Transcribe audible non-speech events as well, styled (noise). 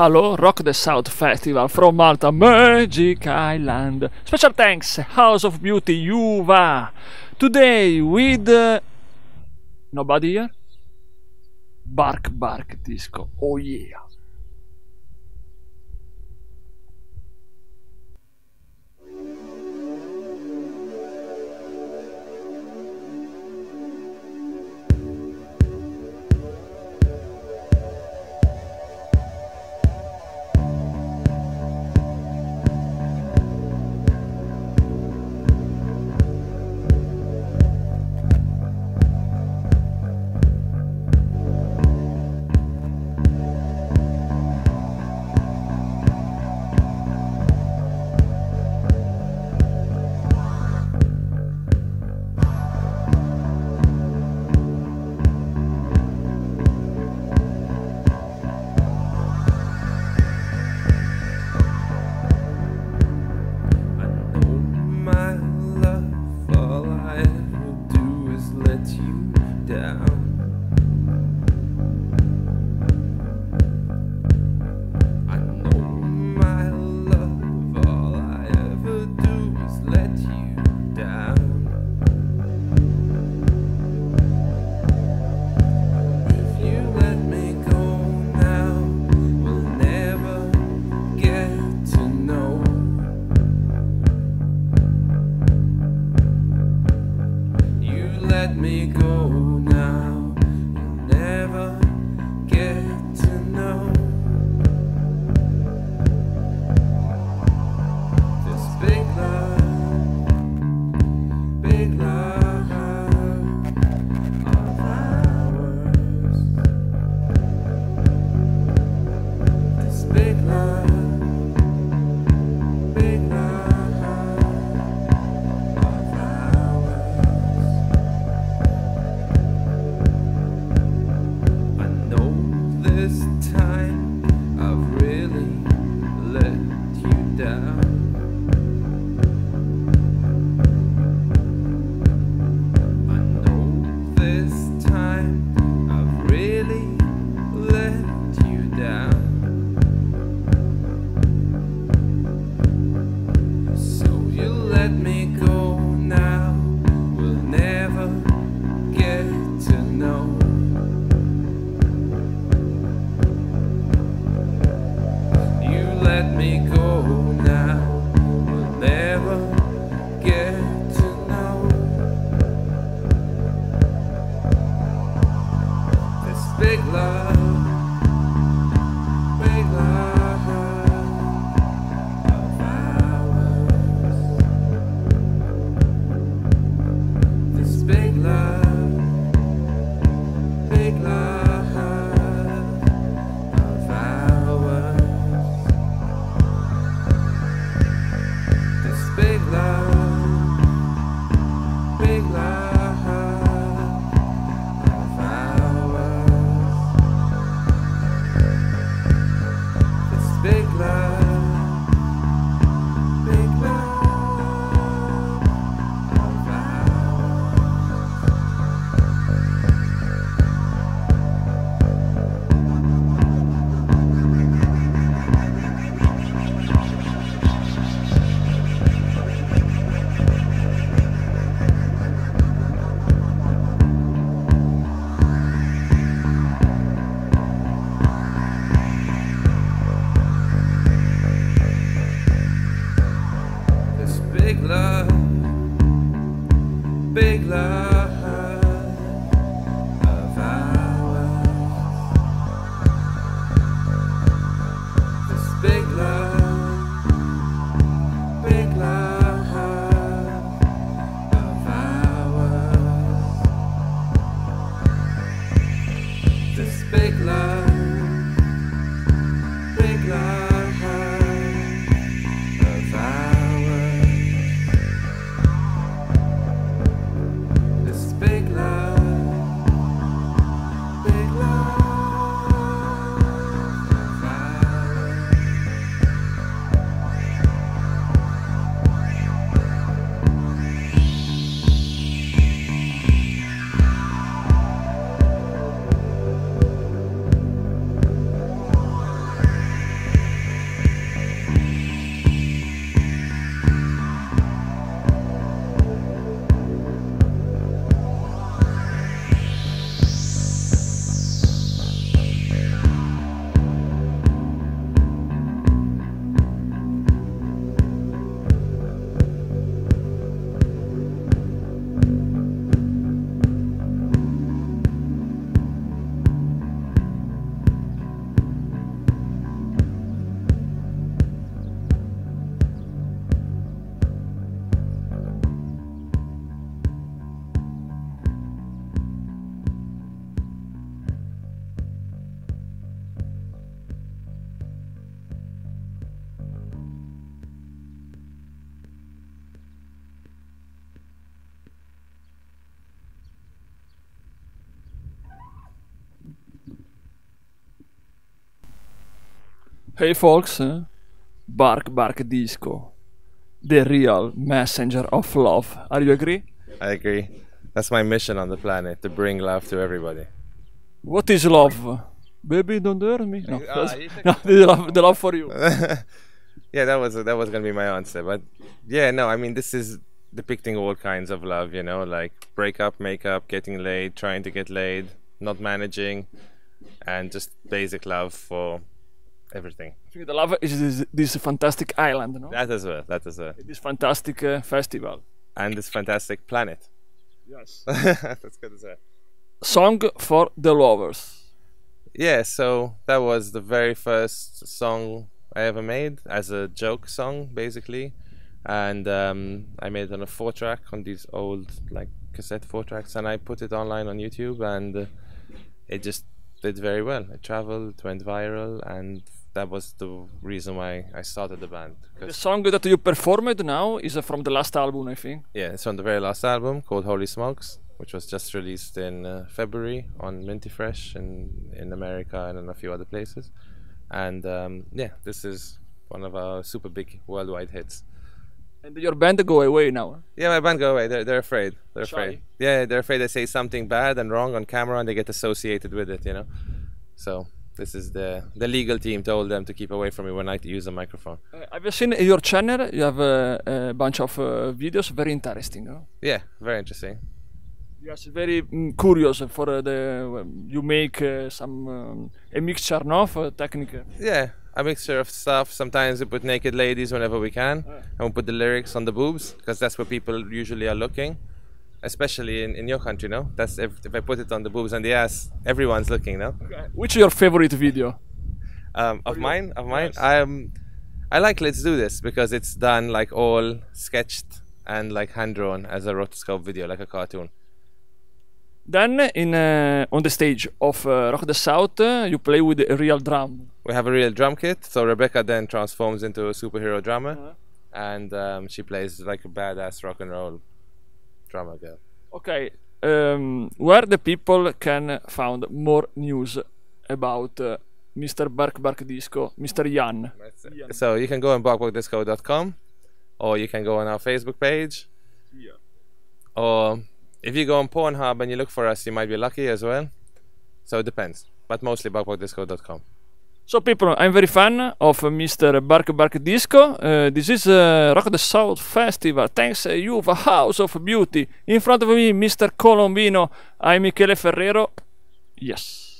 Hello Rock the South Festival from Malta Magic Island. Special thanks House of Beauty Juva. Today with uh, nobody here. Bark Bark Disco. Oh yeah. love, big love. Hey folks, eh? Bark Bark Disco, the real messenger of love. Are you agree? I agree. That's my mission on the planet to bring love to everybody. What is love? Baby, don't hurt me. No, that's- (laughs) no the, love, the love for you. (laughs) yeah, that was that was gonna be my answer, but yeah, no, I mean this is depicting all kinds of love, you know, like breakup, makeup, getting laid, trying to get laid, not managing, and just basic love for everything. I think the love is this, this fantastic island, no? That as well. That as well, This fantastic uh, festival. and this fantastic planet. Yes. (laughs) That's good as well. Song for the lovers. Yeah, so that was the very first song I ever made as a joke song, basically, and um, I made it on a four track on these old like cassette four tracks, and I put it online on YouTube, and uh, it just did very well. It traveled, it went viral, and that was the reason why I started the band. The song that you performed now is uh, from the last album, I think. yeah, it's from the very last album called Holy Smokes, which was just released in uh, February on Minty Fresh in in America and in a few other places. And um, yeah, this is one of our super big worldwide hits. And your band go away now. Yeah, my band go away. They're they're afraid. They're Shy. afraid. Yeah, they're afraid they say something bad and wrong on camera and they get associated with it. You know. So this is the the legal team told them to keep away from me when I use a microphone. Uh, have seen your channel? You have uh, a bunch of uh, videos, very interesting. No? Yeah, very interesting. Yes, very mm, curious for uh, the you make uh, some um, a mixture no of technique. Yeah, a mixture of stuff. Sometimes we put naked ladies whenever we can, and we put the lyrics on the boobs because that's where people usually are looking, especially in, in your country. No, that's if, if I put it on the boobs and the ass, everyone's looking. No, Which is your favorite video? um, of you- mine, of mine. yes. Um, I like Let's Do This because it's done like all sketched and like hand drawn as a rotoscope video, like a cartoon. Then in uh, on the stage of uh, Rock the South, uh, you play with a real drum. We have a real drum kit, so Rebecca then transforms into a superhero drummer, Uh-huh. and um, she plays like a badass rock and roll drummer girl. Okay, um, where the people can find more news about uh, Mr. Bark Bark Disco, Mr. Jan. Ian. So you can go on barkbarkdisco.com or you can go on our Facebook page. Or if you go on Pornhub and you look for us, you might be lucky as well. So it depends. But mostly barkbarkdisco.com. So people, I'm very fan of Mr. Bark Bark Disco. Uh, this is uh, Rock the South Festival. Thanks uh, you for House of Beauty. In front of me, Mr. Colombino. I'm Michele Ferrero. Yes.